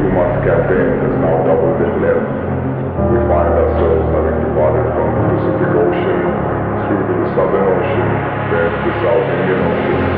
two-month campaign has now doubled in length. We find ourselves having departed from the Pacific Ocean through to the Southern Ocean, then the South Indian Ocean.